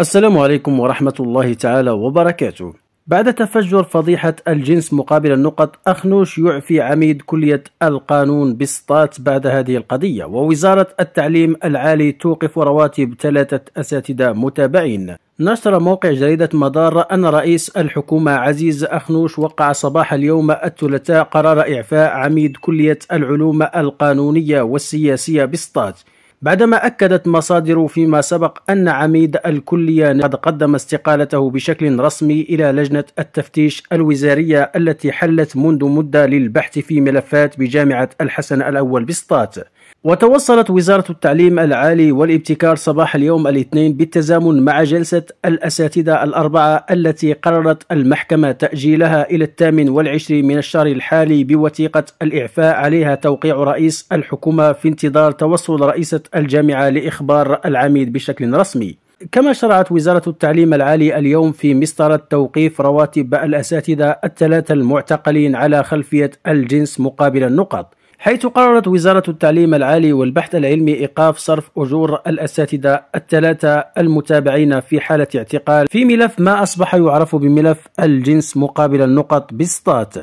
السلام عليكم ورحمة الله تعالى وبركاته. بعد تفجر فضيحة الجنس مقابل النقط أخنوش يعفي عميد كلية القانون بسطات بعد هذه القضية ووزارة التعليم العالي توقف رواتب ثلاثة أساتذة متابعين. نشر موقع جريدة مدار أن رئيس الحكومة عزيز أخنوش وقع صباح اليوم الثلاثاء قرار إعفاء عميد كلية العلوم القانونية والسياسية بسطات. بعدما أكدت مصادر فيما سبق أن عميد الكلية قد قدم استقالته بشكل رسمي إلى لجنة التفتيش الوزارية التي حلت منذ مدة للبحث في ملفات بجامعة الحسن الأول بسطات. وتوصلت وزارة التعليم العالي والابتكار صباح اليوم الاثنين بالتزامن مع جلسة الأساتذة الأربعة التي قررت المحكمة تأجيلها إلى الثامن والعشرين من الشهر الحالي بوثيقة الإعفاء عليها توقيع رئيس الحكومة في انتظار توصل رئيسة الجامعة لإخبار العميد بشكل رسمي. كما شرعت وزارة التعليم العالي اليوم في مسطرة توقيف رواتب الأساتذة الثلاثة المعتقلين على خلفية الجنس مقابل النقط حيث قررت وزارة التعليم العالي والبحث العلمي إيقاف صرف أجور الأساتذة الثلاثة المتابعين في حالة اعتقال في ملف ما أصبح يعرف بملف الجنس مقابل النقط بسطات.